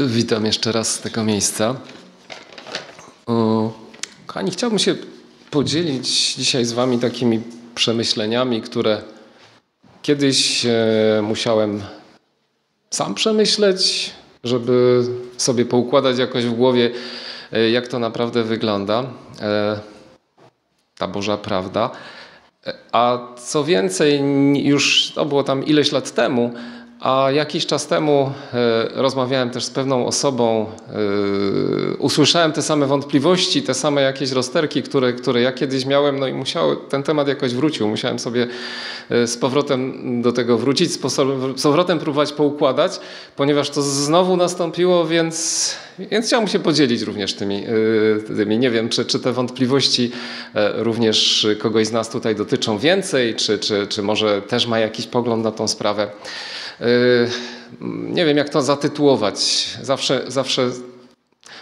Witam jeszcze raz z tego miejsca. Kochani, chciałbym się podzielić dzisiaj z Wami takimi przemyśleniami, które kiedyś e, musiałem sam przemyśleć, żeby sobie poukładać jakoś w głowie, e, jak to naprawdę wygląda. E, ta Boża prawda. A co więcej, już to było tam ileś lat temu, a jakiś czas temu e, rozmawiałem też z pewną osobą, e, usłyszałem te same wątpliwości, te same jakieś rozterki, które, które ja kiedyś miałem, no i musiał, ten temat jakoś wrócił. Musiałem sobie e, z powrotem do tego wrócić, z powrotem próbować poukładać, ponieważ to znowu nastąpiło, więc, więc chciałem się podzielić również tymi. tymi. Nie wiem, czy, czy te wątpliwości również kogoś z nas tutaj dotyczą więcej, czy, czy, czy może też ma jakiś pogląd na tą sprawę. Yy, nie wiem, jak to zatytułować. Zawsze, zawsze,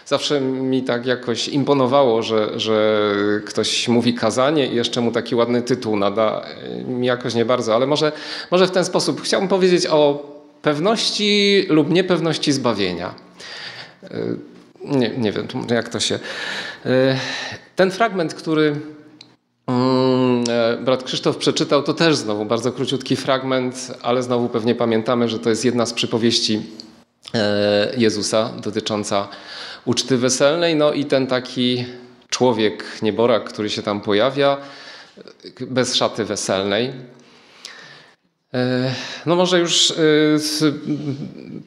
zawsze mi tak jakoś imponowało, że, że ktoś mówi kazanie i jeszcze mu taki ładny tytuł nada. Mi jakoś nie bardzo, ale może, może w ten sposób. Chciałbym powiedzieć o pewności lub niepewności zbawienia. Yy, nie, nie wiem, jak to się. Yy, ten fragment, który brat Krzysztof przeczytał to też znowu bardzo króciutki fragment, ale znowu pewnie pamiętamy, że to jest jedna z przypowieści e, Jezusa dotycząca uczty weselnej. No i ten taki człowiek, nieborak, który się tam pojawia, bez szaty weselnej. E, no może już e,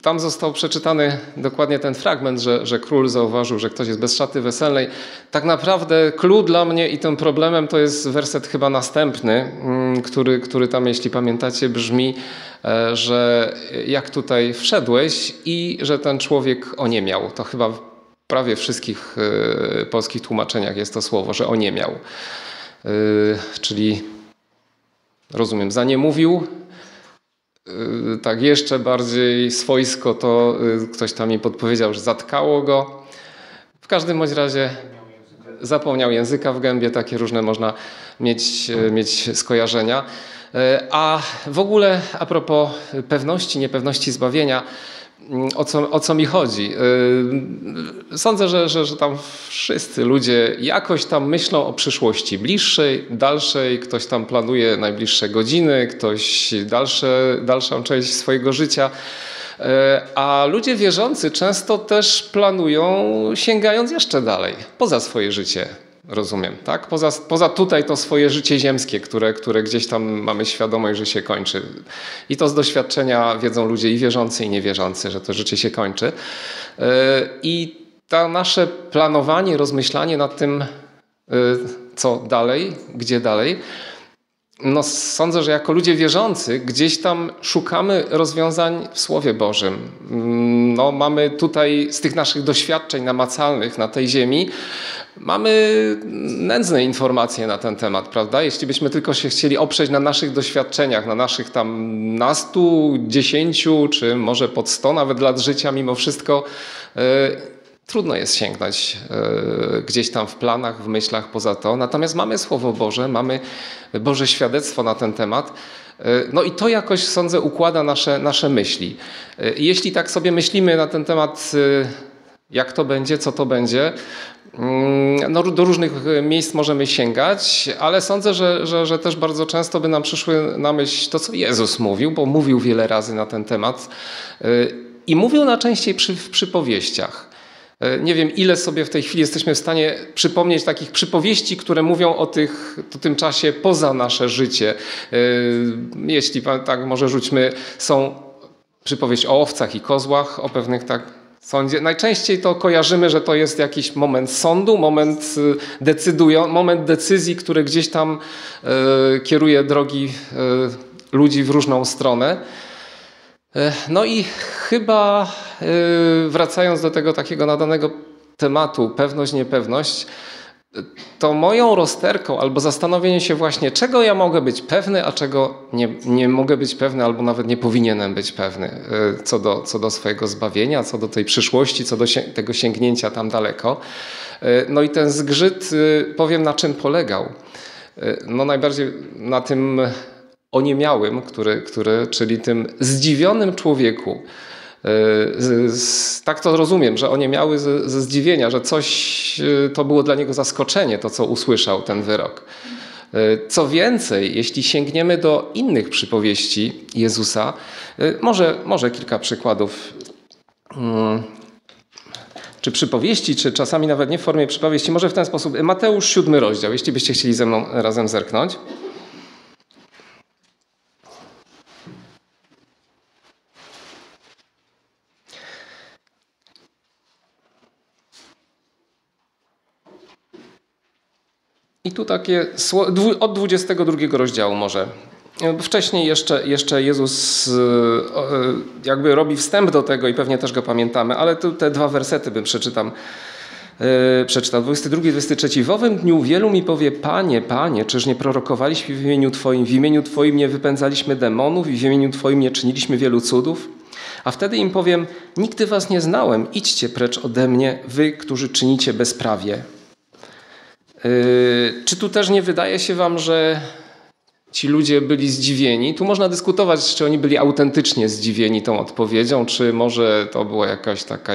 tam został przeczytany dokładnie ten fragment, że, że król zauważył, że ktoś jest bez szaty weselnej. Tak naprawdę clue dla mnie i tym problemem to jest werset chyba następny, mm, który, który tam, jeśli pamiętacie, brzmi, e, że jak tutaj wszedłeś i że ten człowiek oniemiał. To chyba w prawie wszystkich polskich tłumaczeniach jest to słowo, że oniemiał. Czyli rozumiem, za nie mówił, tak jeszcze bardziej swojsko, to y, ktoś tam mi podpowiedział, że zatkało go. W każdym bądź razie zapomniał języka w gębie, takie różne można mieć, y, mieć skojarzenia. A w ogóle a propos pewności, niepewności zbawienia, o co, o co mi chodzi. Yy, sądzę, że, że, że tam wszyscy ludzie jakoś tam myślą o przyszłości bliższej, dalszej, ktoś tam planuje najbliższe godziny, ktoś dalsze, dalszą część swojego życia. Yy, a ludzie wierzący często też planują sięgając jeszcze dalej, poza swoje życie rozumiem, tak? Poza, poza tutaj to swoje życie ziemskie, które, które gdzieś tam mamy świadomość, że się kończy. I to z doświadczenia wiedzą ludzie i wierzący, i niewierzący, że to życie się kończy. E, I to nasze planowanie, rozmyślanie nad tym, e, co dalej, gdzie dalej, no sądzę, że jako ludzie wierzący gdzieś tam szukamy rozwiązań w Słowie Bożym. Mm, no, mamy tutaj z tych naszych doświadczeń namacalnych na tej ziemi Mamy nędzne informacje na ten temat, prawda? Jeśli byśmy tylko się chcieli oprzeć na naszych doświadczeniach, na naszych tam nastu, dziesięciu, czy może pod sto nawet lat życia, mimo wszystko yy, trudno jest sięgnąć yy, gdzieś tam w planach, w myślach poza to. Natomiast mamy Słowo Boże, mamy Boże świadectwo na ten temat. E, no i to jakoś, sądzę, układa nasze, nasze myśli. Jeśli tak sobie myślimy na ten temat, jak to będzie, co to będzie, Mm, no, do różnych e, miejsc możemy sięgać, ale sądzę, że, że, że też bardzo często by nam przyszły na myśl to, co Jezus mówił, bo mówił wiele razy na ten temat e, i mówił najczęściej przy, w przypowieściach. E, nie wiem, ile sobie w tej chwili jesteśmy w stanie przypomnieć takich przypowieści, które mówią o, tych, o tym czasie poza nasze życie. Jeśli tak, może rzućmy, są przypowieść o owcach i kozłach, o pewnych tak sądzie. Najczęściej to kojarzymy, że to jest jakiś moment sądu, moment y, decydują, moment decyzji, który gdzieś tam kieruje drogi ludzi w różną stronę. No i chyba wracając do tego takiego nadanego tematu, pewność, niepewność, to moją rozterką albo zastanowienie się właśnie, czego ja mogę być pewny, a czego nie, nie mogę być pewny, albo nawet nie powinienem być pewny y, co do, co do swojego zbawienia, co do tej przyszłości, co do tego sięgnięcia tam daleko. No i ten zgrzyt, powiem na czym polegał. No najbardziej na tym oniemiałym, który, który, czyli tym zdziwionym człowieku, Tak to rozumiem, że one miały ze, ze zdziwienia, że coś to było dla niego zaskoczenie, to co usłyszał ten wyrok. Co więcej, jeśli sięgniemy do innych przypowieści Jezusa, może, może kilka przykładów mm, czy przypowieści, czy czasami nawet nie w formie przypowieści, może w ten sposób. Mateusz, siódmy rozdział, jeśli byście chcieli ze mną razem zerknąć. I tu takie od 22 rozdziału może. Wcześniej jeszcze, jeszcze Jezus e, jakby robi wstęp do tego i pewnie też go pamiętamy, ale tu te dwa wersety bym przeczytam. Yy, przeczytam 22, 23. W owym dniu wielu mi powie, Panie, Panie, czyż nie prorokowaliśmy w imieniu Twoim, w imieniu Twoim nie wypędzaliśmy demonów i w imieniu Twoim nie czyniliśmy wielu cudów? A wtedy im powiem, nigdy Was nie znałem, idźcie precz ode mnie, Wy, którzy czynicie bezprawie. Yy, czy tu też nie wydaje się Wam, że ci ludzie byli zdziwieni. Tu można dyskutować, czy oni byli autentycznie zdziwieni tą odpowiedzią, czy może to była jakaś taka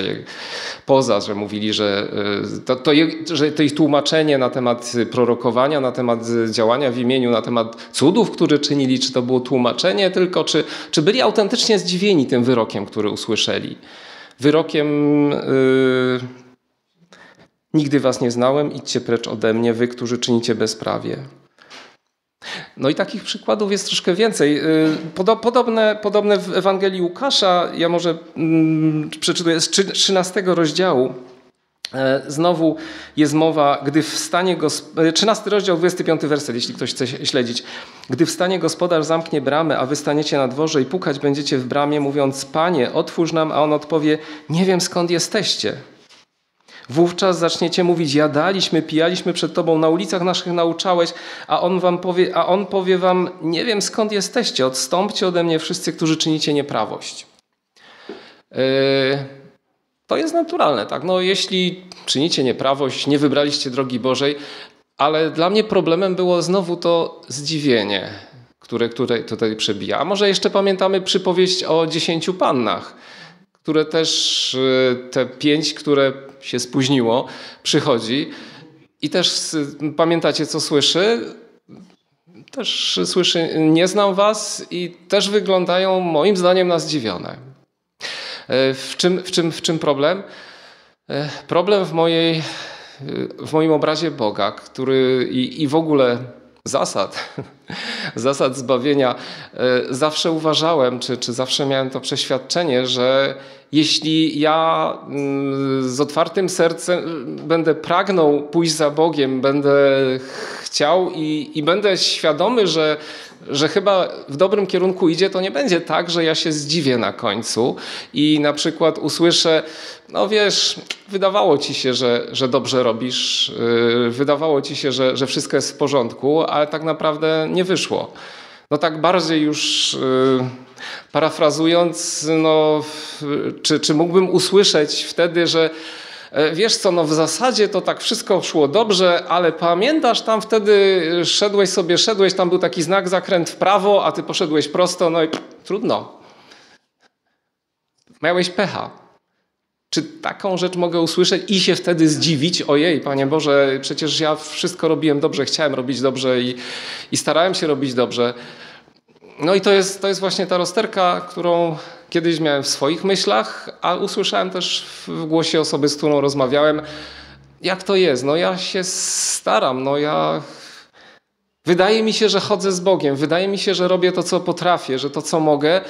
poza, że mówili, że e, to, to, że to ich tłumaczenie na temat prorokowania, na temat działania w imieniu, na temat cudów, które czynili, czy to było tłumaczenie tylko, czy, czy byli autentycznie zdziwieni tym wyrokiem, który usłyszeli. Wyrokiem yy, nigdy was nie znałem, idźcie precz ode mnie, wy, którzy czynicie bezprawie. No i takich przykładów jest troszkę więcej. Y, podobne, podobne w Ewangelii Łukasza, ja może mm, przeczytuję z 13 rozdziału. E, znowu jest mowa, gdy w stanie 13 rozdział, 25 werset, jeśli ktoś chce śledzić. Gdy w stanie gospodarz zamknie bramę, a wy staniecie na dworze i pukać będziecie w bramie, mówiąc: Panie, otwórz nam, a on odpowie: Nie wiem skąd jesteście. Wówczas zaczniecie mówić: Jadaliśmy, pijaliśmy przed Tobą, na ulicach naszych nauczałeś, a on, wam powie, a on powie Wam: Nie wiem skąd jesteście, odstąpcie ode mnie wszyscy, którzy czynicie nieprawość. Yy, to jest naturalne, tak? No, jeśli czynicie nieprawość, nie wybraliście drogi Bożej, ale dla mnie problemem było znowu to zdziwienie, które, które tutaj przebija. A może jeszcze pamiętamy przypowieść o dziesięciu pannach które też y, te pięć, które się spóźniło, przychodzi i też pamiętacie, co słyszy? Też słyszy, nie znam was i też wyglądają moim zdaniem na zdziwione. E, w czym, w czym, w czym problem? E, problem w, mojej, w moim obrazie Boga, który i, i w ogóle zasad, zasad zbawienia, e, zawsze uważałem, czy, czy zawsze miałem to przeświadczenie, że jeśli ja mm, z otwartym sercem będę pragnął pójść za Bogiem, będę chciał i, i będę świadomy, że, że chyba w dobrym kierunku idzie, to nie będzie tak, że ja się zdziwię na końcu i na przykład usłyszę, no wiesz, wydawało ci się, że, że dobrze robisz, yy, wydawało ci się, że, że wszystko jest w porządku, ale tak naprawdę nie wyszło. No tak bardziej już yy, parafrazując, no, czy, czy mógłbym usłyszeć wtedy, że wiesz co, no w zasadzie to tak wszystko szło dobrze, ale pamiętasz, tam wtedy szedłeś sobie, szedłeś, tam był taki znak zakręt w prawo, a ty poszedłeś prosto, no i trudno. Miałeś pecha. Czy taką rzecz mogę usłyszeć i się wtedy zdziwić? Ojej, Panie Boże, przecież ja wszystko robiłem dobrze, chciałem robić dobrze i, i starałem się robić dobrze. No i to jest, to jest właśnie ta rozterka, którą kiedyś miałem w swoich myślach, a usłyszałem też w głosie osoby, z którą rozmawiałem, jak to jest. No ja się staram, no ja... Wydaje mi się, że chodzę z Bogiem, wydaje mi się, że robię to, co potrafię, że to, co mogę,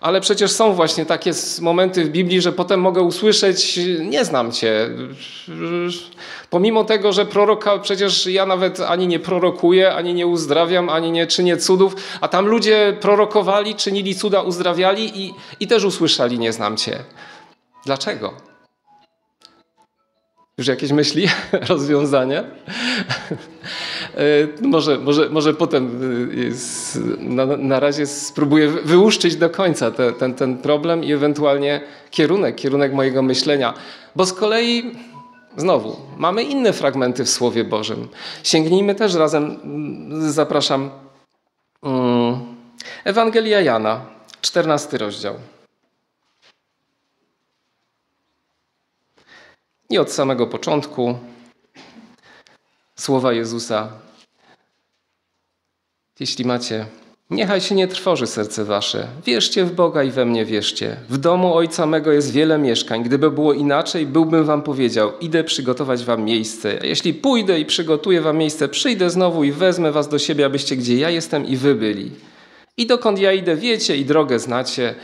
ale przecież są właśnie takie momenty w Biblii, że potem mogę usłyszeć, nie znam cię. Pomimo tego, że proroka, przecież ja nawet ani nie prorokuję, ani nie uzdrawiam, ani nie czynię cudów, a tam ludzie prorokowali, czynili cuda, uzdrawiali i, i też usłyszeli, nie znam cię. Dlaczego? Już jakieś myśli, rozwiązania? E, może, może, może potem e, na, na razie spróbuję wyłuszczyć do końca te, ten, ten problem i ewentualnie kierunek, kierunek mojego myślenia. Bo z kolei Znowu, mamy inne fragmenty w Słowie Bożym. Sięgnijmy też razem, zapraszam, mm, Ewangelia Jana, 14 rozdział. I od samego początku, słowa Jezusa. Jeśli macie, niechaj się nie trwoży serce wasze. Wierzcie w Boga i we mnie wierzcie. W domu Ojca mego jest wiele mieszkań. Gdyby było inaczej, byłbym wam powiedział, idę przygotować wam miejsce. A jeśli pójdę i przygotuję wam miejsce, przyjdę znowu i wezmę was do siebie, abyście gdzie ja jestem i wy byli. I dokąd ja idę, wiecie i drogę znacie.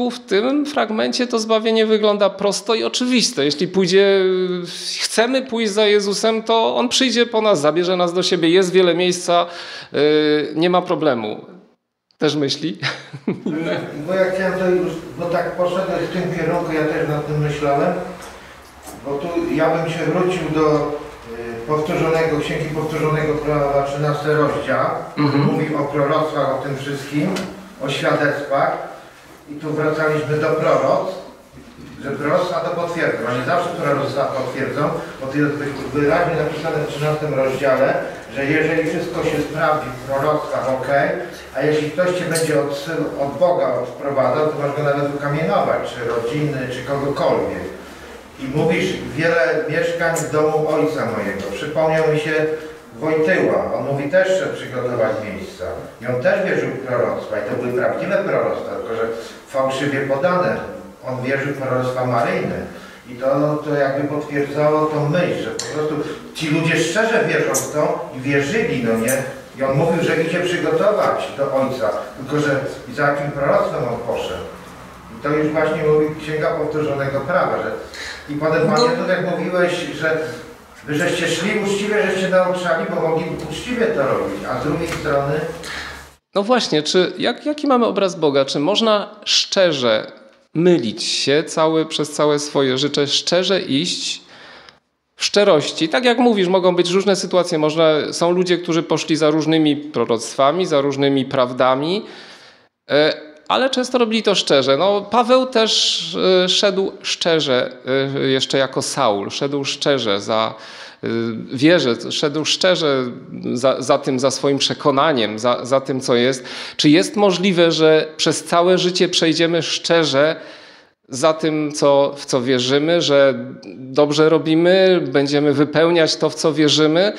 Tu w tym fragmencie to zbawienie wygląda prosto i oczywiste. Jeśli pójdzie, chcemy pójść za Jezusem, to On przyjdzie po nas, zabierze nas do siebie. Jest wiele miejsca, yy, nie ma problemu. Też myśli? Bo ja chciałem to już, bo tak poszedłem w tym kierunku, ja też nad tym myślałem, bo tu ja bym się wrócił do y, powtórzonego, księgi powtórzonego prawa, 13 rozdział, Mhm. mówi o proroctwach, o tym wszystkim, o świadectwach i tu wracaliśmy do proroctw, że proroctwa to potwierdzą, a nie zawsze proroctwa potwierdzą, bo tu jest wyraźnie napisane w 13 rozdziale, że jeżeli wszystko się sprawdzi w proroctwach, ok, a jeśli ktoś Cię będzie od, od Boga wprowadzał, to masz go nawet ukamienować, czy rodziny, czy kogokolwiek. I mówisz, wiele mieszkań w domu ojca mojego. Przypomniał mi się Wojtyła. On mówi też, że przygotować miejsca. I on też wierzył w proroctwa. I to były prawdziwe proroctwa, tylko że fałszywie podane. On wierzył w proroctwa maryjne. I to, to jakby potwierdzało tą myśl, że po prostu ci ludzie szczerze wierzą w to i wierzyli, no nie? I on mówił, że idzie przygotować do Ojca, tylko że za jakim proroctwem on poszedł. I to już właśnie mówi Księga Powtórzonego Prawa, że i potem No. Panie tutaj mówiłeś, że wy żeście szli uczciwie, żeście nauczali, bo mogli uczciwie to robić, a z drugiej strony No właśnie, czy jak, jaki mamy obraz Boga? Czy można szczerze mylić się cały, przez całe swoje życie, szczerze iść w szczerości? Tak jak mówisz, mogą być różne sytuacje. Można, są ludzie, którzy poszli za różnymi proroctwami, za różnymi prawdami, e, ale często robili to szczerze. No, Paweł też e, szedł szczerze, e, jeszcze jako Saul, szedł szczerze za y, wierzę, szedł szczerze za, za tym, za swoim przekonaniem, za, za tym, co jest. Czy jest możliwe, że przez całe życie przejdziemy szczerze za tym, co, w co wierzymy, że dobrze robimy, będziemy wypełniać to, w co wierzymy?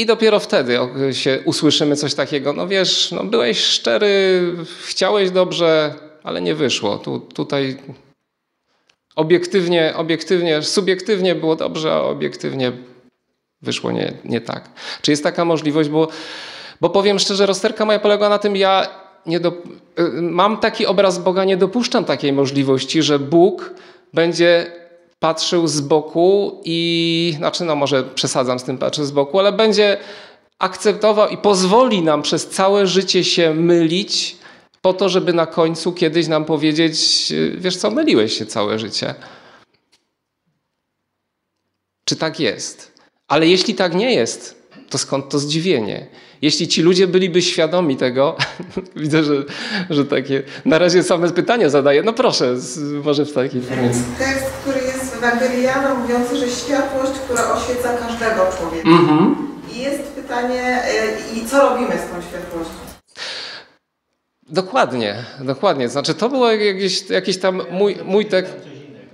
I dopiero wtedy się usłyszymy coś takiego, no wiesz, no byłeś szczery, chciałeś dobrze, ale nie wyszło. Tu, tutaj obiektywnie, obiektywnie, subiektywnie było dobrze, a obiektywnie wyszło nie, nie tak. Czy jest taka możliwość, bo, bo powiem szczerze, rozterka moja polega na tym, ja nie do, y, mam taki obraz Boga, nie dopuszczam takiej możliwości, że Bóg będzie patrzył z boku i, znaczy no może przesadzam z tym patrzę z boku, ale będzie akceptował i pozwoli nam przez całe życie się mylić po to, żeby na końcu kiedyś nam powiedzieć, y, wiesz co, myliłeś się całe życie. Czy tak jest? Ale jeśli tak nie jest, to skąd to zdziwienie? Jeśli ci ludzie byliby świadomi tego, widzę, że, że takie na razie same pytania zadaję. No proszę, może w takiej formie. Tekst, który jest w Ewangelii Jana, mówiący, że światłość, która oświeca każdego człowieka. Mhm. I jest pytanie, y, i co robimy z tą światłością? Dokładnie, dokładnie. Znaczy to było jakiś, jakiś tam mój, mój tekst.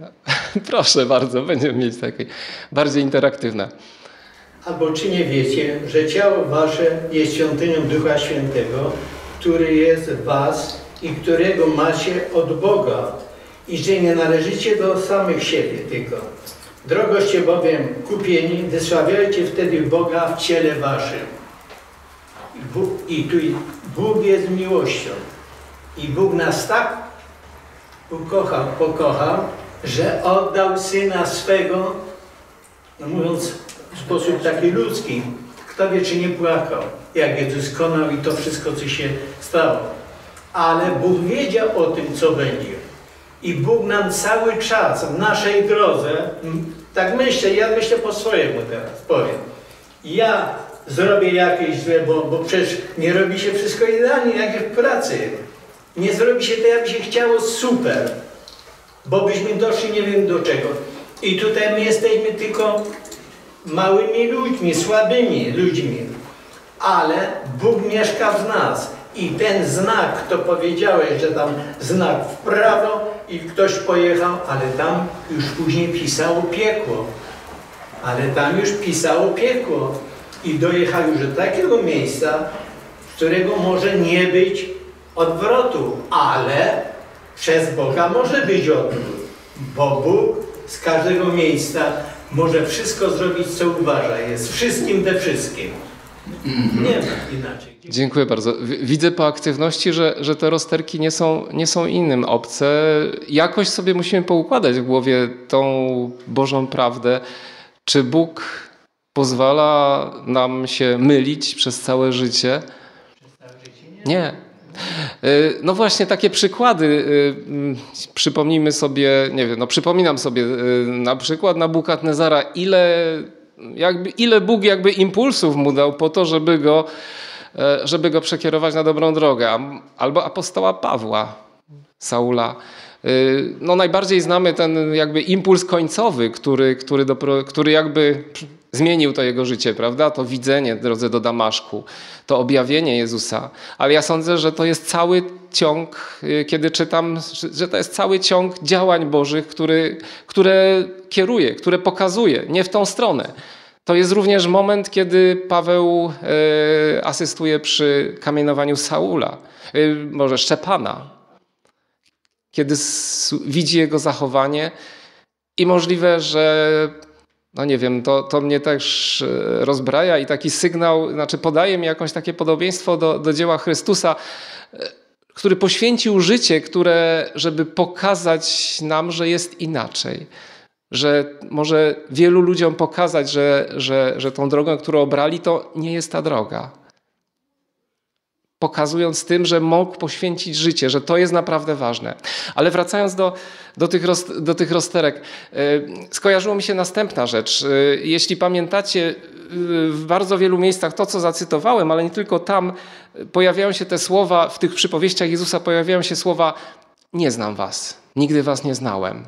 Proszę bardzo, będziemy mieć takie bardziej interaktywne. Albo czy nie wiecie, że ciało wasze jest świątynią Ducha Świętego, który jest w was i którego macie od Boga i że nie należycie do samych siebie tylko. Drogoście bowiem kupieni, wysławiajcie wtedy Boga w ciele waszym. I, Bóg, I tu Bóg jest miłością. I Bóg nas tak ukochał, pokochał, że oddał Syna swego, no mówiąc w sposób taki ludzki, kto wie, czy nie płakał, jak Jezus konał i to wszystko, co się stało. Ale Bóg wiedział o tym, co będzie. I Bóg nam cały czas w naszej drodze, tak myślę, ja myślę po swojemu teraz, powiem. Ja zrobię jakieś złe, bo, bo przecież nie robi się wszystko idealnie, jak w pracy. Nie zrobi się to, jakby się chciało super, bo byśmy doszli nie wiem do czego. I tutaj my jesteśmy tylko małymi ludźmi, słabymi ludźmi. Ale Bóg mieszka w nas I ten znak, to powiedziałeś, że tam znak w prawo i ktoś pojechał, ale tam już później pisało piekło. Ale tam już pisało piekło. I dojechał już do takiego miejsca, którego może nie być odwrotu, ale przez Boga może być odwrót. Bo Bóg z każdego miejsca może wszystko zrobić, co uważa. Jest wszystkim we wszystkim. Nie ma inaczej. Dziękuję bardzo. Widzę po aktywności, że, że te rozterki nie są, nie są innym obce. Jakoś sobie musimy poukładać w głowie tą Bożą prawdę. Czy Bóg pozwala nam się mylić przez całe życie? Nie. Y, No właśnie takie przykłady. y, mm, Przypomnijmy sobie, nie wiem, no przypominam sobie y, na przykład Nabukadnezara, ile, jakby, ile Bóg jakby impulsów mu dał po to, żeby go, e, żeby go przekierować na dobrą drogę. Albo apostoła Pawła, Saula. Y, No najbardziej znamy ten jakby impuls końcowy, który, który, dopro, który jakby zmienił to jego życie, prawda? To widzenie drodze do Damaszku, to objawienie Jezusa. Ale ja sądzę, że to jest cały ciąg, y, kiedy czytam, że- to jest cały ciąg działań Bożych, który, które kieruje, które pokazuje, nie w tą stronę. To jest również moment, kiedy Paweł e, asystuje przy kamienowaniu Saula, e, może Szczepana, kiedy widzi jego zachowanie i możliwe, że no nie wiem, to, to mnie też e, rozbraja i taki sygnał, znaczy podaje mi jakąś takie podobieństwo do, do dzieła Chrystusa, e, który poświęcił życie, które, żeby pokazać nam, że jest inaczej. Że może wielu ludziom pokazać, że, że, że tą drogą, którą obrali, to nie jest ta droga pokazując tym, że mógł poświęcić życie, że to jest naprawdę ważne. Ale wracając do, do, tych, roz, do tych rozterek, y, skojarzyło mi się następna rzecz. Y, Jeśli pamiętacie, y, w bardzo wielu miejscach to, co zacytowałem, ale nie tylko tam, pojawiają się te słowa, w tych przypowieściach Jezusa pojawiają się słowa nie znam was, nigdy was nie znałem.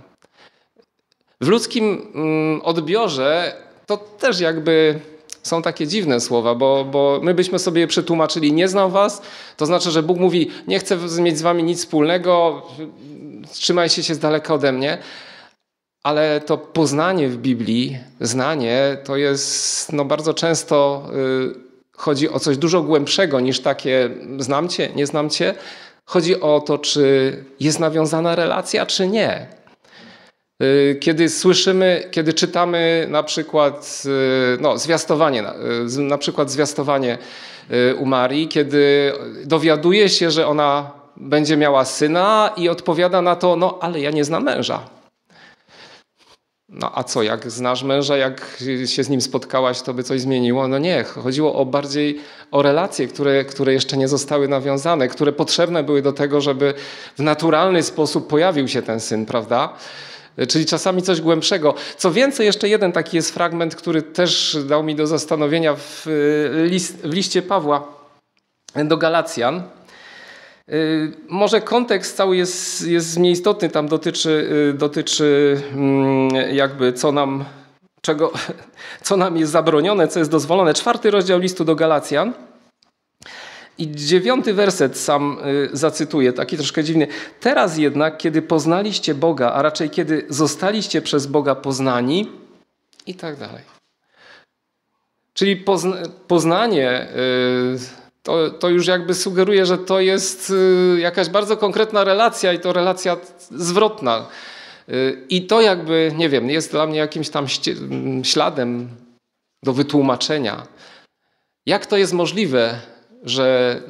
W ludzkim mm, odbiorze to też jakby są takie dziwne słowa, bo, bo my byśmy sobie przetłumaczyli nie znam was, to znaczy, że Bóg mówi nie chcę mieć z wami nic wspólnego, trzymajcie się z daleka ode mnie. Ale to poznanie w Biblii, znanie, to jest no bardzo często y, chodzi o coś dużo głębszego niż takie znam cię, nie znam cię. Chodzi o to, czy jest nawiązana relacja, czy nie. Y, Kiedy słyszymy, kiedy czytamy na przykład y, no, zwiastowanie, na- y, przykład zwiastowanie u Marii, kiedy dowiaduje się, że ona będzie miała syna i odpowiada na to, no ale ja nie znam męża. No a co, jak znasz męża, jak się z nim spotkałaś, to by coś zmieniło? No nie, chodziło o bardziej o relacje, które, które jeszcze nie zostały nawiązane, które potrzebne były do tego, żeby w naturalny sposób pojawił się ten syn, prawda? Czyli czasami coś głębszego. Co więcej, jeszcze jeden taki jest fragment, który też dał mi do zastanowienia w, y, list, w liście Pawła do Galacjan. Y, Może kontekst cały jest, jest mniej istotny, tam dotyczy, y, dotyczy mm, jakby co nam, czego, co nam jest zabronione, co jest dozwolone. Czwarty rozdział listu do Galacjan. I dziewiąty werset sam y, zacytuję, taki troszkę dziwny. Teraz jednak, kiedy poznaliście Boga, a raczej kiedy zostaliście przez Boga poznani i tak dalej. Czyli pozna, poznanie y, to, to już jakby sugeruje, że to jest y, jakaś bardzo konkretna relacja i to relacja zwrotna. I to jakby, nie wiem, jest dla mnie jakimś tam śladem do wytłumaczenia. Jak to jest możliwe, że,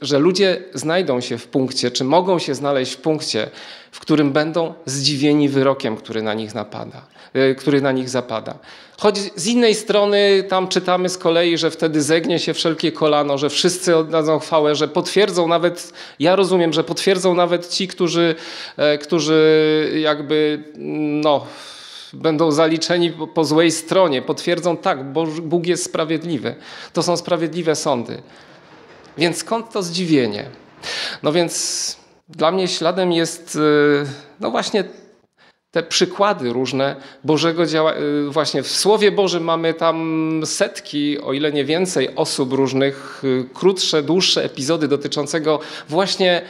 że ludzie znajdą się w punkcie, czy mogą się znaleźć w punkcie, w którym będą zdziwieni wyrokiem, który na nich napada, y, który na nich zapada. Choć z innej strony tam czytamy z kolei, że wtedy zegnie się wszelkie kolano, że wszyscy oddadzą chwałę, że potwierdzą nawet, ja rozumiem, że potwierdzą nawet ci, którzy, e, którzy jakby no, będą zaliczeni po, po złej stronie. Potwierdzą tak, bo Bóg jest sprawiedliwy. To są sprawiedliwe sądy. Więc skąd to zdziwienie? No więc dla mnie śladem jest y, no właśnie te przykłady różne Bożego działa. y, Właśnie w Słowie Bożym mamy tam setki, o ile nie więcej, osób różnych, y, krótsze, dłuższe epizody dotyczącego właśnie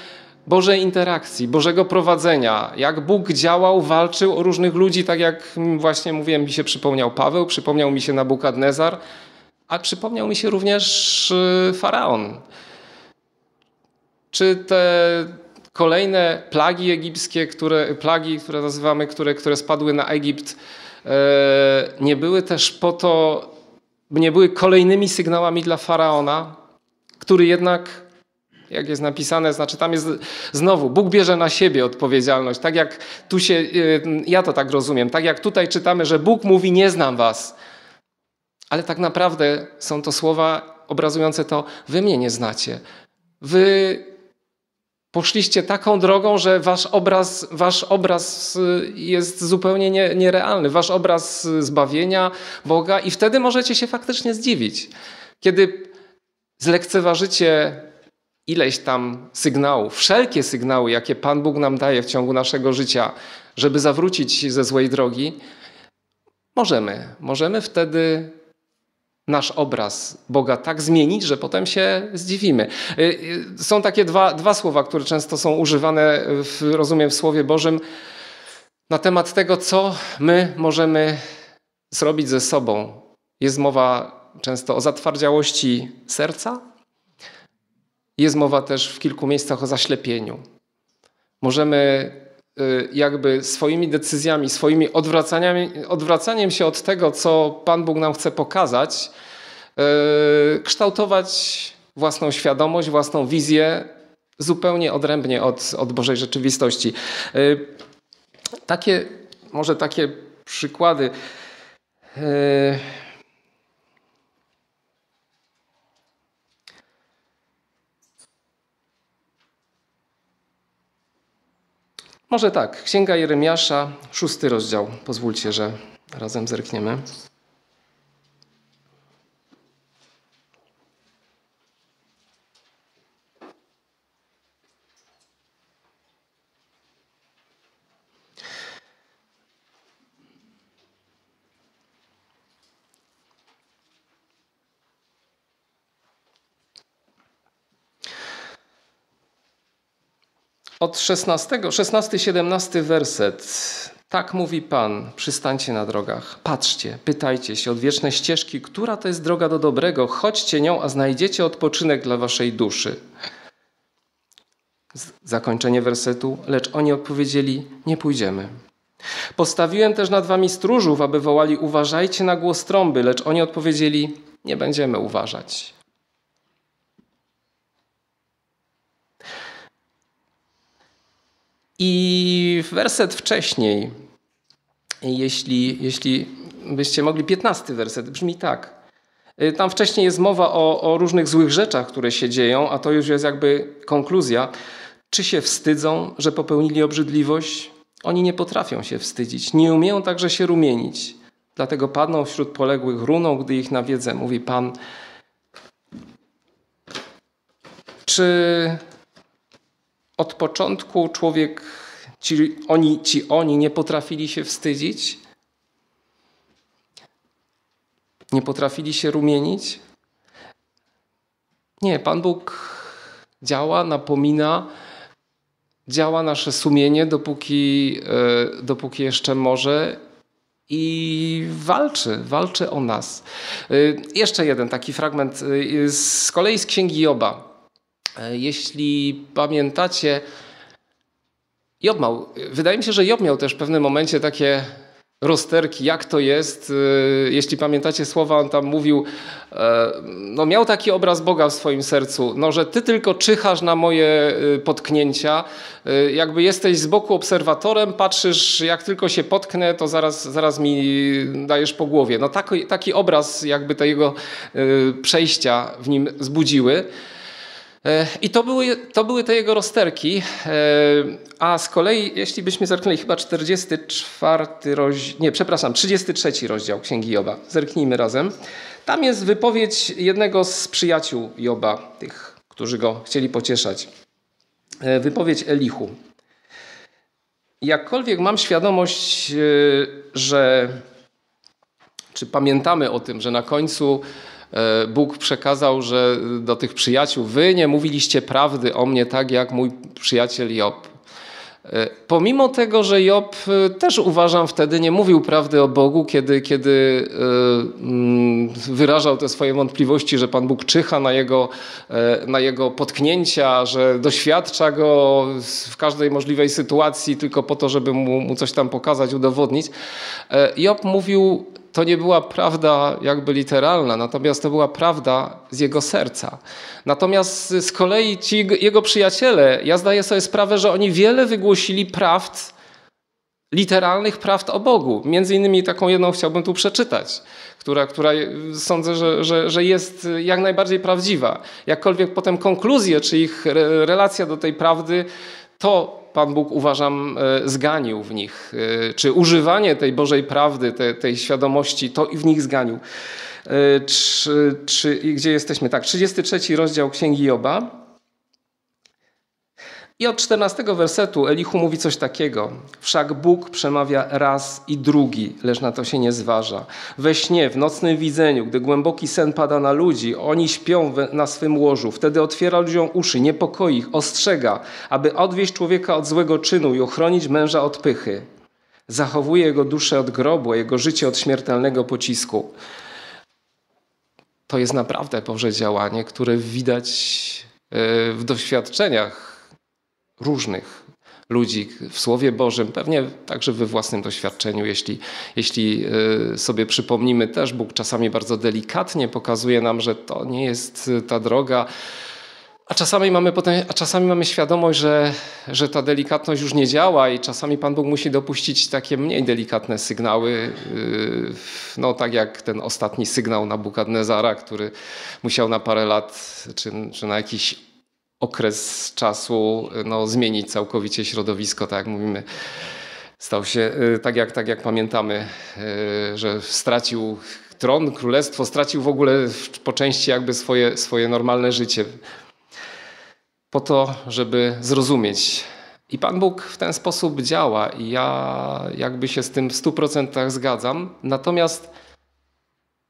Bożej interakcji, Bożego prowadzenia, jak Bóg działał, walczył o różnych ludzi, tak jak właśnie mówiłem, mi się przypomniał Paweł, przypomniał mi się Nabukadnezar, a przypomniał mi się również y, Faraon. Czy te kolejne plagi egipskie, które, plagi, które nazywamy, które, które spadły na Egipt, e, nie były też po to, nie były kolejnymi sygnałami dla faraona, który jednak, jak jest napisane, znaczy tam jest znowu, Bóg bierze na siebie odpowiedzialność. Tak jak tu się, e, ja to tak rozumiem, tak jak tutaj czytamy, że Bóg mówi: Nie znam was. Ale tak naprawdę są to słowa obrazujące to, wy mnie nie znacie. Wy poszliście taką drogą, że wasz obraz, wasz obraz y, jest zupełnie nie, nierealny. Wasz obraz y, zbawienia Boga i wtedy możecie się faktycznie zdziwić. Kiedy zlekceważycie ileś tam sygnałów, wszelkie sygnały, jakie Pan Bóg nam daje w ciągu naszego życia, żeby zawrócić ze złej drogi, możemy. Możemy wtedy nasz obraz Boga tak zmienić, że potem się zdziwimy. Y, y, Są takie dwa, dwa słowa, które często są używane, w, rozumiem, w Słowie Bożym na temat tego, co my możemy zrobić ze sobą. Jest mowa często o zatwardziałości serca, jest mowa też w kilku miejscach o zaślepieniu. Możemy y, jakby swoimi decyzjami, swoimi odwracaniami, odwracaniem się od tego, co Pan Bóg nam chce pokazać, y, kształtować własną świadomość, własną wizję zupełnie odrębnie od, od Bożej rzeczywistości. Y, Takie, może takie przykłady. Może tak, Księga Jeremiasza, szósty rozdział. Pozwólcie, że razem zerkniemy. Od 16, 16-17 werset. Tak mówi Pan, przystańcie na drogach, patrzcie, pytajcie się odwieczne ścieżki, która to jest droga do dobrego, chodźcie nią, a znajdziecie odpoczynek dla waszej duszy. Zakończenie wersetu, lecz oni odpowiedzieli, nie pójdziemy. Postawiłem też nad wami stróżów, aby wołali, uważajcie na głos trąby, lecz oni odpowiedzieli, nie będziemy uważać. I werset wcześniej, jeśli, jeśli byście mogli, 15 werset brzmi tak. Y, Tam wcześniej jest mowa o, o różnych złych rzeczach, które się dzieją, a to już jest jakby konkluzja. Czy się wstydzą, że popełnili obrzydliwość? Oni nie potrafią się wstydzić, nie umieją także się rumienić. Dlatego padną wśród poległych runą, gdy ich nawiedzę, mówi Pan. Czy od początku człowiek, ci oni, ci oni nie potrafili się wstydzić? Nie potrafili się rumienić? Nie, Pan Bóg działa, napomina, działa nasze sumienie, dopóki, e, dopóki jeszcze może i walczy, walczy o nas. E, Jeszcze jeden taki fragment e, z kolei z Księgi Joba. E, Jeśli pamiętacie, Job miał, wydaje mi się, że Job miał też w pewnym momencie takie rozterki, jak to jest. E, Jeśli pamiętacie słowa, on tam mówił, e, no miał taki obraz Boga w swoim sercu, no, że ty tylko czyhasz na moje potknięcia, jakby jesteś z boku obserwatorem, patrzysz, jak tylko się potknę, to zaraz, zaraz mi dajesz po głowie. No taki, taki obraz jakby tego przejścia w nim zbudziły. E, I to były, to były te jego rozterki. E, A z kolei, jeśli byśmy zerknęli, chyba 44 rozdział, nie, przepraszam, 33 rozdział Księgi Joba. Zerknijmy razem. Tam jest wypowiedź jednego z przyjaciół Joba, tych, którzy go chcieli pocieszać. E, Wypowiedź Elichu. jakkolwiek mam świadomość, że czy pamiętamy o tym, że na końcu Bóg przekazał, że do tych przyjaciół, wy nie mówiliście prawdy o mnie tak jak mój przyjaciel Job. E, pomimo tego, że Job e, też uważam wtedy nie mówił prawdy o Bogu, kiedy, kiedy mm, wyrażał te swoje wątpliwości, że Pan Bóg czyha na jego, na jego potknięcia, że doświadcza go w każdej możliwej sytuacji tylko po to, żeby mu, mu coś tam pokazać, udowodnić. Job mówił to nie była prawda jakby literalna, natomiast to była prawda z jego serca. Natomiast z kolei ci jego przyjaciele, ja zdaję sobie sprawę, że oni wiele wygłosili prawd, literalnych prawd o Bogu. Między innymi taką jedną chciałbym tu przeczytać, która, która sądzę, że, że, że jest jak najbardziej prawdziwa. Jakkolwiek potem konkluzje, czy ich relacja do tej prawdy, to Pan Bóg, uważam, e, zganił w nich, e, czy używanie tej Bożej prawdy, tej, tej świadomości, to i w nich zganił. E, czy, czy, gdzie jesteśmy? Tak, 33 rozdział Księgi Joba. I od 14 wersetu Elichu mówi coś takiego. Wszak Bóg przemawia raz i drugi, lecz na to się nie zważa. We śnie, w nocnym widzeniu, gdy głęboki sen pada na ludzi, oni śpią na swym łożu. Wtedy otwiera ludziom uszy, niepokoi ich, ostrzega, aby odwieść człowieka od złego czynu i ochronić męża od pychy. Zachowuje jego duszę od grobu, jego życie od śmiertelnego pocisku. To jest naprawdę Boże działanie, które widać e, w doświadczeniach różnych ludzi w Słowie Bożym, pewnie także we własnym doświadczeniu, jeśli, jeśli y, sobie przypomnimy też, Bóg czasami bardzo delikatnie pokazuje nam, że to nie jest ta droga, a czasami mamy, potem, a czasami mamy świadomość, że, że ta delikatność już nie działa i czasami Pan Bóg musi dopuścić takie mniej delikatne sygnały, y, no tak jak ten ostatni sygnał na Bukadnezara, który musiał na parę lat czy, czy na jakiś okres czasu no, zmienić całkowicie środowisko, tak jak mówimy. Stał się, y, tak jak, tak jak pamiętamy, y, że stracił tron, królestwo, stracił w ogóle po części jakby swoje, swoje normalne życie. Po to, żeby zrozumieć. I Pan Bóg w ten sposób działa i ja jakby się z tym w stu procentach zgadzam. Natomiast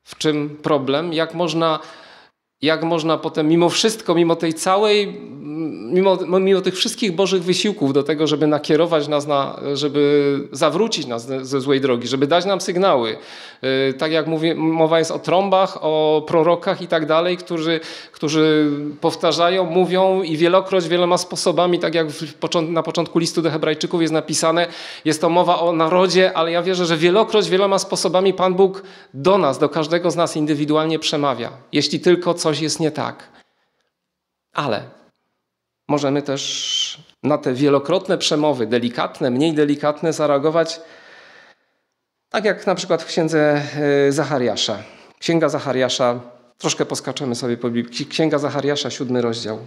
w czym problem? Jak można jak można potem mimo wszystko, mimo tej całej, mimo, mimo tych wszystkich Bożych wysiłków do tego, żeby nakierować nas na, żeby zawrócić nas ze złej drogi, żeby dać nam sygnały. Y, tak jak mówię, mowa jest o trąbach, o prorokach i tak dalej, którzy, którzy powtarzają, mówią i wielokroć, wieloma sposobami, tak jak na początku listu do hebrajczyków jest napisane, jest to mowa o narodzie, ale ja wierzę, że wielokroć, wieloma sposobami Pan Bóg do nas, do każdego z nas indywidualnie przemawia. Jeśli tylko co coś jest nie tak. Ale możemy też na te wielokrotne przemowy, delikatne, mniej delikatne, zareagować tak jak na przykład w księdze e, Zachariasza. Księga Zachariasza, troszkę poskaczemy sobie po Biblii. Księga Zachariasza, siódmy rozdział.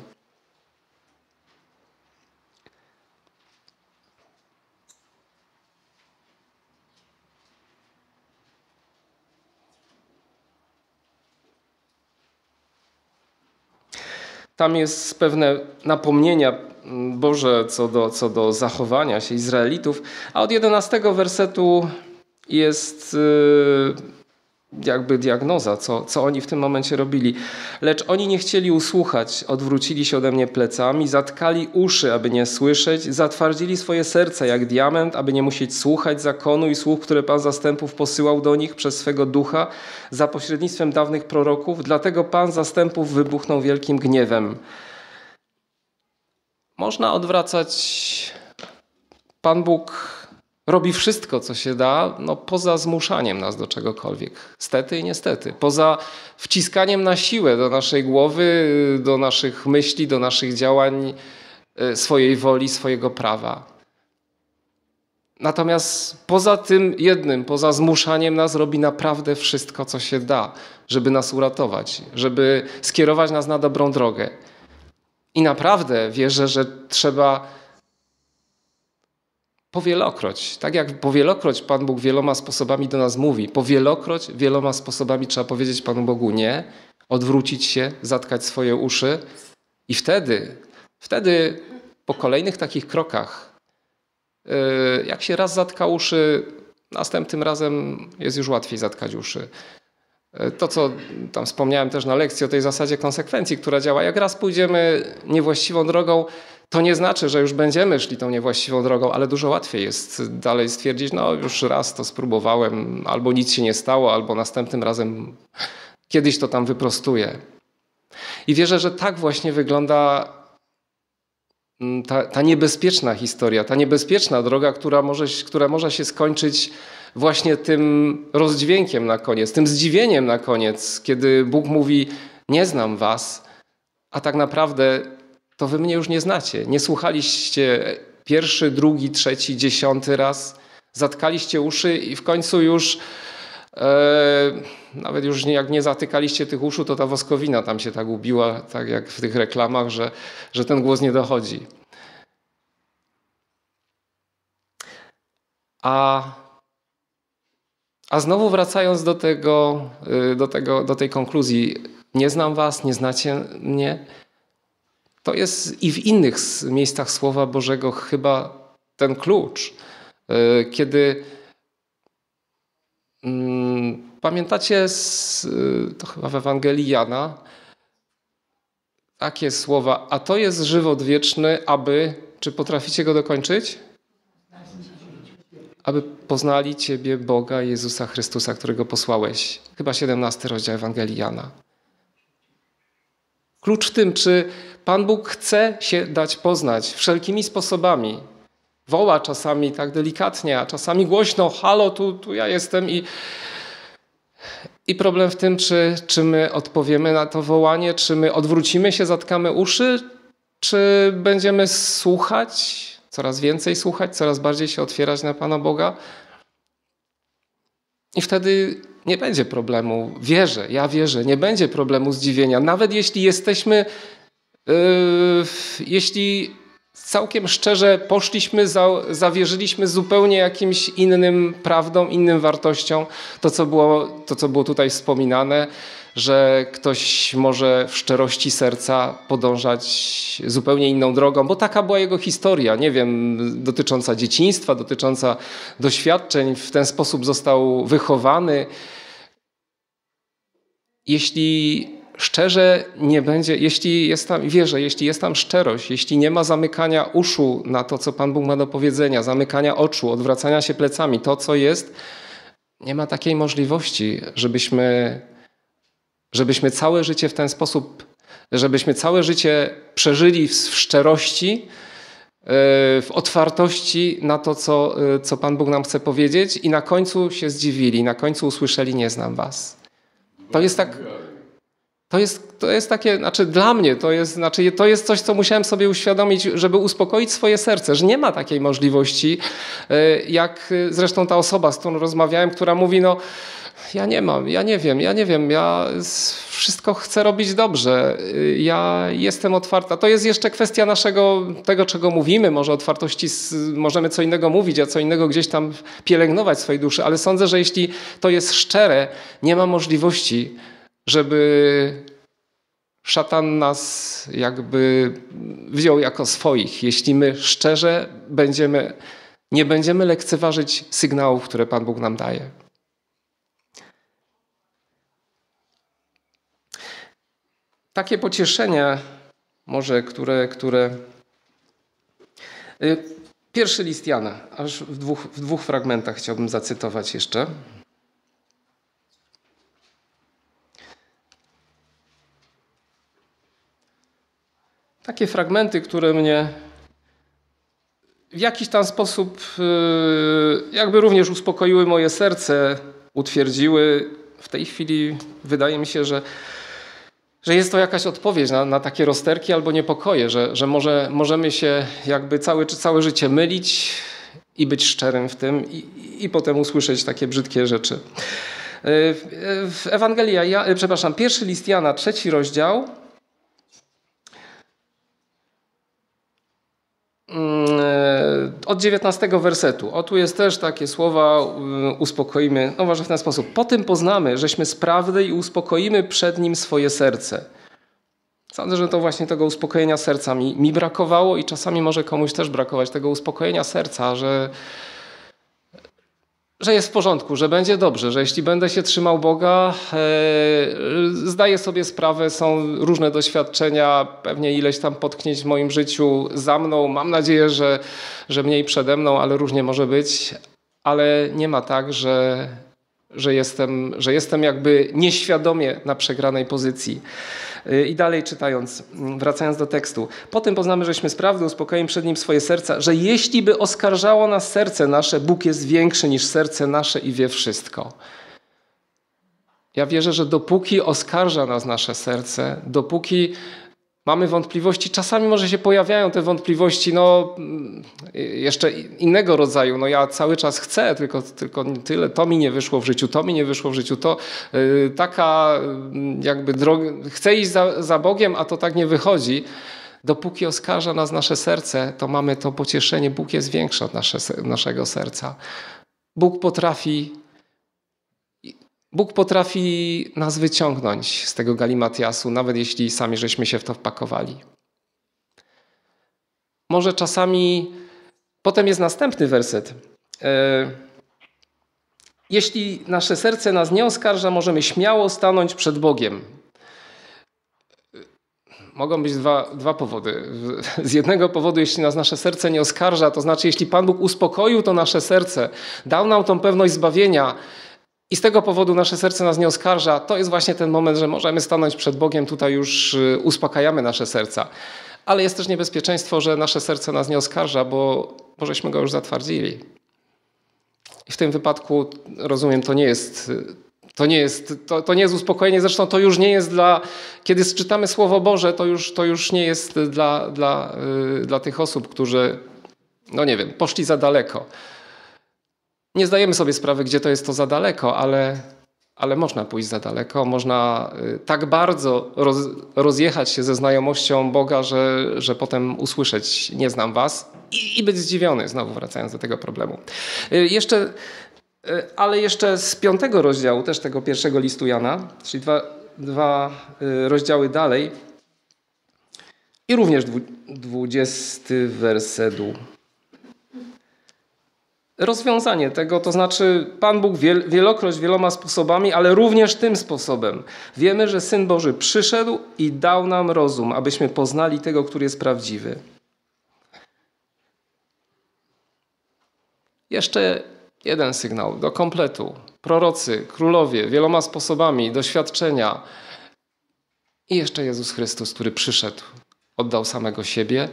Tam jest pewne napomnienia Boże co do, co do zachowania się Izraelitów, a od 11 wersetu jest y, jakby diagnoza, co, co oni w tym momencie robili. Lecz oni nie chcieli usłuchać, odwrócili się ode mnie plecami, zatkali uszy, aby nie słyszeć, zatwardzili swoje serca jak diament, aby nie musieć słuchać zakonu i słów, które Pan zastępów posyłał do nich przez swego ducha za pośrednictwem dawnych proroków. Dlatego Pan zastępów wybuchnął wielkim gniewem. Można odwracać. Pan Bóg robi wszystko, co się da, no poza zmuszaniem nas do czegokolwiek. Stety i niestety. Poza wciskaniem na siłę do naszej głowy, do naszych myśli, do naszych działań, e, swojej woli, swojego prawa. Natomiast poza tym jednym, poza zmuszaniem nas robi naprawdę wszystko, co się da, żeby nas uratować, żeby skierować nas na dobrą drogę. I naprawdę wierzę, że trzeba Powielokroć, tak jak powielokroć Pan Bóg wieloma sposobami do nas mówi, powielokroć wieloma sposobami trzeba powiedzieć Panu Bogu nie, odwrócić się, zatkać swoje uszy i wtedy, wtedy po kolejnych takich krokach y, jak się raz zatka uszy, następnym razem jest już łatwiej zatkać uszy. Y, to, co tam wspomniałem też na lekcji o tej zasadzie konsekwencji, która działa, jak raz pójdziemy niewłaściwą drogą, to nie znaczy, że już będziemy szli tą niewłaściwą drogą, ale dużo łatwiej jest dalej stwierdzić, no już raz to spróbowałem, albo nic się nie stało, albo następnym razem kiedyś to tam wyprostuję. I wierzę, że tak właśnie wygląda mm, ta, ta, niebezpieczna historia, ta niebezpieczna droga, która może, która może się skończyć właśnie tym rozdźwiękiem na koniec, tym zdziwieniem na koniec, kiedy Bóg mówi: Nie znam was, a tak naprawdę to wy mnie już nie znacie. Nie słuchaliście pierwszy, drugi, trzeci, dziesiąty raz, zatkaliście uszy i w końcu już. E, nawet już jak nie zatykaliście tych uszu, to ta woskowina tam się tak ubiła, tak jak w tych reklamach, że, że ten głos nie dochodzi. A, a znowu wracając do, tego, y, do, tego, do tej konkluzji, nie znam was, nie znacie mnie, to jest i w innych miejscach Słowa Bożego chyba ten klucz, y, kiedy mm, Pamiętacie, y, to chyba w Ewangelii Jana, takie słowa, a to jest żywot wieczny, aby, czy potraficie go dokończyć? Aby poznali Ciebie, Boga, Jezusa Chrystusa, którego posłałeś. Chyba 17 rozdział Ewangelii Jana. Klucz w tym, czy Pan Bóg chce się dać poznać wszelkimi sposobami. Woła czasami tak delikatnie, a czasami głośno, halo, tu, tu ja jestem i i problem w tym, czy, czy my odpowiemy na to wołanie, czy my odwrócimy się, zatkamy uszy, czy będziemy słuchać, coraz więcej słuchać, coraz bardziej się otwierać na Pana Boga. I wtedy nie będzie problemu. Wierzę, ja wierzę, nie będzie problemu zdziwienia. Nawet jeśli jesteśmy, yy, jeśli całkiem szczerze poszliśmy, zawierzyliśmy zupełnie jakimś innym prawdom, innym wartościom. To co, było, to, co było tutaj wspominane, że ktoś może w szczerości serca podążać zupełnie inną drogą, bo taka była jego historia, nie wiem, dotycząca dzieciństwa, dotycząca doświadczeń, w ten sposób został wychowany. Jeśli szczerze nie będzie, jeśli jest tam, wierzę, jeśli jest tam szczerość, jeśli nie ma zamykania uszu na to, co Pan Bóg ma do powiedzenia, zamykania oczu, odwracania się plecami, to co jest, nie ma takiej możliwości, żebyśmy, żebyśmy całe życie w ten sposób, żebyśmy całe życie przeżyli w szczerości, e, w otwartości na to, co, e, co Pan Bóg nam chce powiedzieć, i na końcu się zdziwili, na końcu usłyszeli: Nie znam Was. To jest tak. To jest, to jest takie, znaczy dla mnie to jest, znaczy to jest coś, co musiałem sobie uświadomić, żeby uspokoić swoje serce, że nie ma takiej możliwości, e, jak zresztą ta osoba, z którą rozmawiałem, która mówi, no ja nie mam, ja nie wiem, ja nie wiem, ja wszystko chcę robić dobrze, e, ja jestem otwarta. To jest jeszcze kwestia naszego, tego czego mówimy, może otwartości, możemy co innego mówić, a co innego gdzieś tam pielęgnować swojej duszy, ale sądzę, że jeśli to jest szczere, nie ma możliwości, żeby szatan nas jakby wziął jako swoich, jeśli my szczerze będziemy, nie będziemy lekceważyć sygnałów, które Pan Bóg nam daje. Takie pocieszenie, może, które, które. Y, pierwszy list Jana, aż w dwóch, w dwóch fragmentach chciałbym zacytować jeszcze. takie fragmenty, które mnie w jakiś tam sposób y, jakby również uspokoiły moje serce, utwierdziły. W tej chwili wydaje mi się, że, że jest to jakaś odpowiedź na, na takie rozterki albo niepokoje, że, że może, możemy się jakby całe, całe życie mylić i być szczerym w tym i, i potem usłyszeć takie brzydkie rzeczy. Y, w Ewangelii, ja, przepraszam, pierwszy list Jana, trzeci rozdział, Mm, e, od 19 wersetu. O tu jest też takie słowa, mm, uspokoimy, no może w ten sposób. Po tym poznamy, żeśmy sprawdy i uspokoimy przed Nim swoje serce. Sądzę, że to właśnie tego uspokojenia serca mi, mi brakowało i czasami może komuś też brakować tego uspokojenia serca, że, że jest w porządku, że będzie dobrze, że jeśli będę się trzymał Boga, e, zdaję sobie sprawę, są różne doświadczenia, pewnie ileś tam potknięć w moim życiu za mną. Mam nadzieję, że, że mniej przede mną, ale różnie może być. Ale nie ma tak, że, że, jestem, że jestem jakby nieświadomie na przegranej pozycji. Y, I dalej czytając, mm, wracając do tekstu. Potem poznamy, żeśmy sprawdy uspokojem przed Nim swoje serca, że jeśli by oskarżało nas serce nasze, Bóg jest większy niż serce nasze i wie wszystko. Ja wierzę, że dopóki oskarża nas nasze serce, dopóki mamy wątpliwości. Czasami może się pojawiają te wątpliwości, no jeszcze innego rodzaju. No ja cały czas chcę, tylko, tylko tyle, to mi nie wyszło w życiu, to mi nie wyszło w życiu, to yy, taka yy, jakby droga, chcę iść za, za Bogiem, a to tak nie wychodzi. Dopóki oskarża nas nasze serce, to mamy to pocieszenie. Bóg jest większy od nasze, naszego serca. Bóg potrafi Bóg potrafi nas wyciągnąć z tego galimatiasu, nawet jeśli sami żeśmy się w to wpakowali. Może czasami, potem jest następny werset. E, jeśli nasze serce nas nie oskarża, możemy śmiało stanąć przed Bogiem. Mogą być dwa, dwa powody. Z jednego powodu, jeśli nas nasze serce nie oskarża, to znaczy, jeśli Pan Bóg uspokoił to nasze serce, dał nam tą pewność zbawienia, i z tego powodu nasze serce nas nie oskarża. To jest właśnie ten moment, że możemy stanąć przed Bogiem, tutaj już y, uspokajamy nasze serca. Ale jest też niebezpieczeństwo, że nasze serce nas nie oskarża, bo, bo żeśmy go już zatwardzili. I w tym wypadku, rozumiem, to nie jest, to nie jest, to, to nie jest uspokojenie. Zresztą to już nie jest dla, kiedy czytamy Słowo Boże, to już, to już nie jest dla, dla, yy, dla tych osób, którzy, no nie wiem, poszli za daleko. Nie zdajemy sobie sprawy, gdzie to jest to za daleko, ale, ale można pójść za daleko. Można y, tak bardzo roz, rozjechać się ze znajomością Boga, że, że potem usłyszeć nie znam was i, i być zdziwiony, znowu wracając do tego problemu. Y, jeszcze, y, ale jeszcze z piątego rozdziału, też tego pierwszego listu Jana, czyli dwa, dwa rozdziały dalej i również dwudziesty wersetu rozwiązanie tego, to znaczy Pan Bóg wielokroć wieloma sposobami, ale również tym sposobem. Wiemy, że Syn Boży przyszedł i dał nam rozum, abyśmy poznali tego, który jest prawdziwy. Jeszcze jeden sygnał do kompletu. Prorocy, królowie, wieloma sposobami, doświadczenia. I jeszcze Jezus Chrystus, który przyszedł, oddał samego siebie,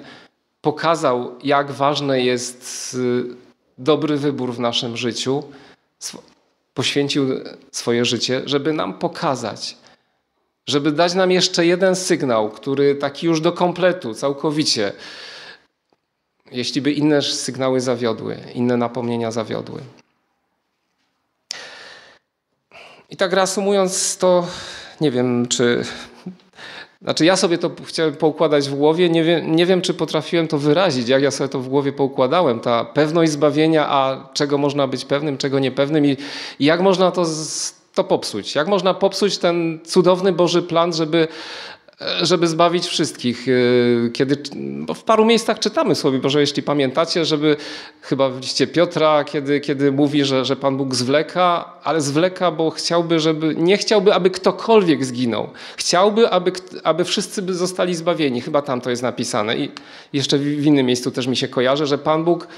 pokazał, jak ważne jest dobry wybór w naszym życiu, poświęcił swoje życie, żeby nam pokazać, żeby dać nam jeszcze jeden sygnał, który taki już do kompletu, całkowicie, jeśli by inne sygnały zawiodły, inne napomnienia zawiodły. I tak reasumując, to nie wiem, czy znaczy ja sobie to chciałem poukładać w głowie, nie wiem, nie wiem czy potrafiłem to wyrazić, jak ja sobie to w głowie poukładałem, ta pewność zbawienia, a czego można być pewnym, czego niepewnym i, jak można to, to popsuć. Jak można popsuć ten cudowny Boży plan, żeby żeby zbawić wszystkich. E, kiedy, bo w paru miejscach czytamy Słowie Boże, jeśli pamiętacie, żeby chyba w liście Piotra, kiedy, kiedy mówi, że, że Pan Bóg zwleka, ale zwleka, bo chciałby, żeby, nie chciałby, aby ktokolwiek zginął. Chciałby, aby, aby wszyscy by zostali zbawieni. Chyba tam to jest napisane. I jeszcze w innym miejscu też mi się kojarzy, że Pan Bóg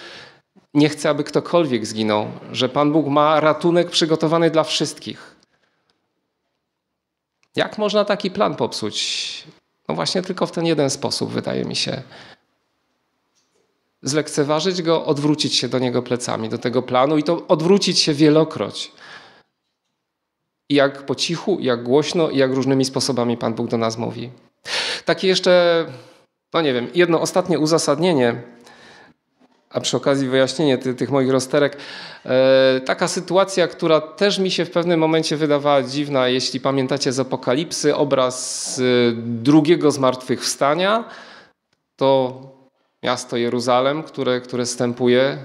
nie chce, aby ktokolwiek zginął, że Pan Bóg ma ratunek przygotowany dla wszystkich. Jak można taki plan popsuć? No właśnie tylko w ten jeden sposób, wydaje mi się. Zlekceważyć go, odwrócić się do niego plecami, do tego planu i to odwrócić się wielokroć. I jak po cichu, jak głośno, jak różnymi sposobami Pan Bóg do nas mówi. Takie jeszcze, no nie wiem, jedno ostatnie uzasadnienie a przy okazji wyjaśnienie ty, tych moich rozterek, e, taka sytuacja, która też mi się w pewnym momencie wydawała dziwna, jeśli pamiętacie z Apokalipsy, obraz e, drugiego zmartwychwstania, to miasto Jeruzalem, które, które stępuje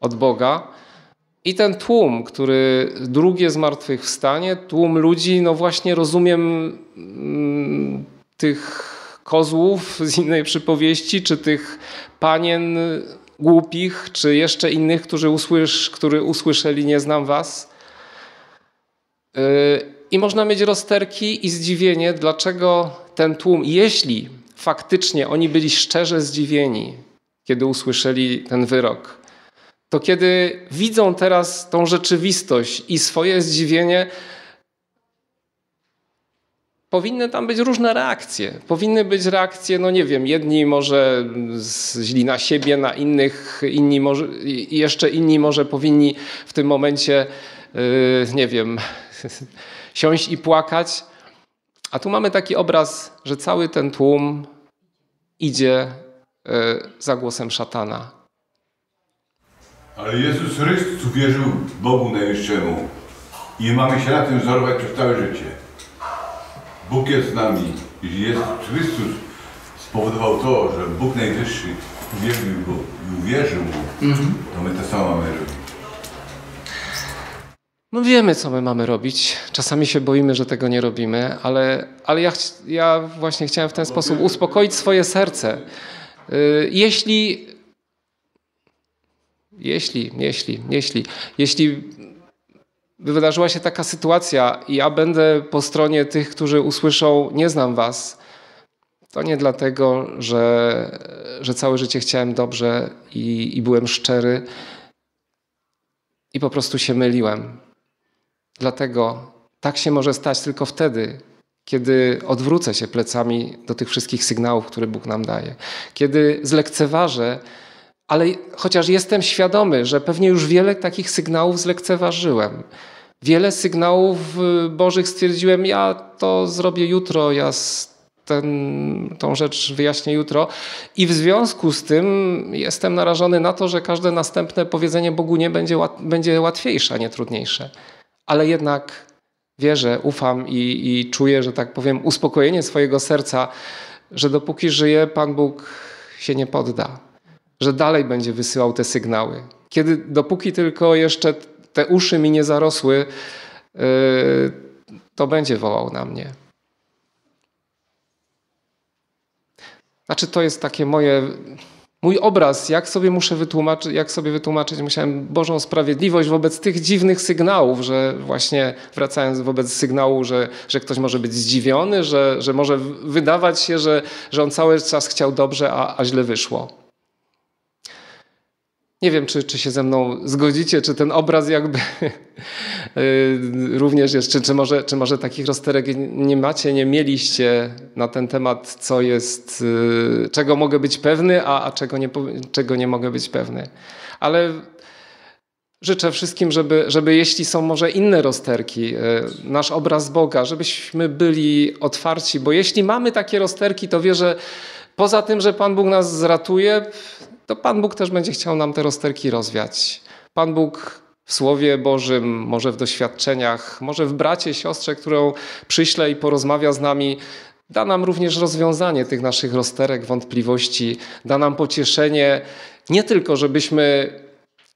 od Boga. I ten tłum, który drugie zmartwychwstanie, tłum ludzi, no właśnie rozumiem, mm, tych kozłów z innej przypowieści, czy tych panien głupich, czy jeszcze innych, którzy, usłysz, którzy usłyszeli nie znam was. Yy, I można mieć rozterki i zdziwienie, dlaczego ten tłum, jeśli faktycznie oni byli szczerze zdziwieni, kiedy usłyszeli ten wyrok, to kiedy widzą teraz tą rzeczywistość i swoje zdziwienie, powinny tam być różne reakcje. Powinny być reakcje, no nie wiem, jedni może źli na siebie, na innych, inni może, jeszcze inni może powinni w tym momencie, yy, nie wiem, siąść i płakać. A tu mamy taki obraz, że cały ten tłum idzie yy, za głosem szatana. Ale Jezus Chrystus uwierzył Bogu Najwyższemu i mamy się na tym wzorować przez całe życie. Bóg jest z nami. Jezus Chrystus spowodował to, że Bóg Najwyższy uwierzył Go i uwierzył Mu, to my to samo mamy robić. No wiemy, co my mamy robić. Czasami się boimy, że tego nie robimy, ale, ale ja, ja właśnie chciałem w ten sposób uspokoić swoje serce. Y, Jeśli, jeśli, jeśli, jeśli, jeśli wydarzyła się taka sytuacja i ja będę po stronie tych, którzy usłyszą, nie znam was, to nie dlatego, że, że całe życie chciałem dobrze i, i byłem szczery i po prostu się myliłem. Dlatego tak się może stać tylko wtedy, kiedy odwrócę się plecami do tych wszystkich sygnałów, które Bóg nam daje. Kiedy zlekceważę, ale chociaż jestem świadomy, że pewnie już wiele takich sygnałów zlekceważyłem. Wiele sygnałów y, Bożych stwierdziłem, ja to zrobię jutro, ja ten, tą rzecz wyjaśnię jutro. I w związku z tym jestem narażony na to, że każde następne powiedzenie Bogu nie będzie, będzie łatwiejsze, a nie trudniejsze. Ale jednak wierzę, ufam i, i czuję, że tak powiem, uspokojenie swojego serca, że dopóki żyję, Pan Bóg się nie podda, że dalej będzie wysyłał te sygnały. Kiedy, dopóki tylko jeszcze te uszy mi nie zarosły, yy, to będzie wołał na mnie. Znaczy, to jest takie moje, mój obraz, jak sobie muszę wytłumaczyć, jak sobie wytłumaczyć, musiałem Bożą sprawiedliwość wobec tych dziwnych sygnałów, że właśnie wracając wobec sygnału, że, że ktoś może być zdziwiony, że, że może wydawać się, że, że on cały czas chciał dobrze, a, a źle wyszło. Nie wiem, czy, czy się ze mną zgodzicie, czy ten obraz jakby y, również jest, czy, czy, może, czy może takich rozterek nie macie, nie mieliście na ten temat, co jest, y, czego mogę być pewny, a, a czego, nie, czego nie mogę być pewny. Ale życzę wszystkim, żeby, żeby jeśli są może inne rozterki, y, nasz obraz Boga, żebyśmy byli otwarci, bo jeśli mamy takie rozterki, to wierzę, poza tym, że Pan Bóg nas zratuje, to Pan Bóg też będzie chciał nam te rozterki rozwiać. Pan Bóg w Słowie Bożym, może w doświadczeniach, może w bracie, siostrze, którą przyśle i porozmawia z nami, da nam również rozwiązanie tych naszych rozterek, wątpliwości, da nam pocieszenie, nie tylko żebyśmy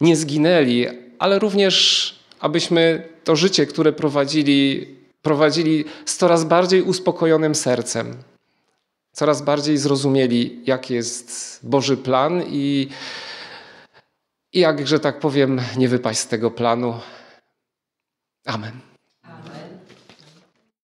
nie zginęli, ale również abyśmy to życie, które prowadzili, prowadzili z coraz bardziej uspokojonym sercem coraz bardziej zrozumieli, jaki jest Boży plan i, i jak, że tak powiem, nie wypaść z tego planu. Amen.